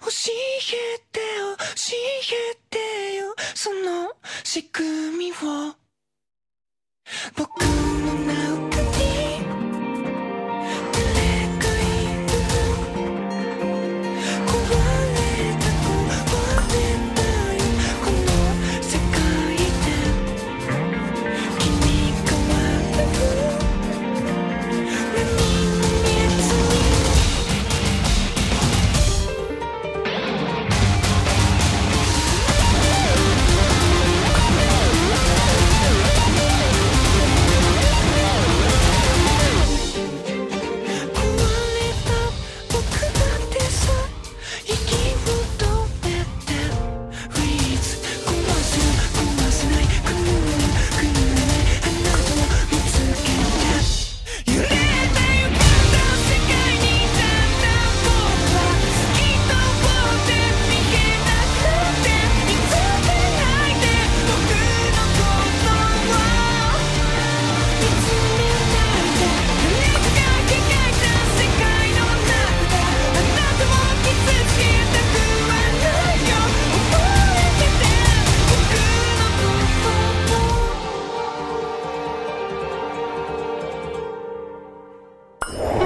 教えてよ教えてよその仕組みを。Yeah.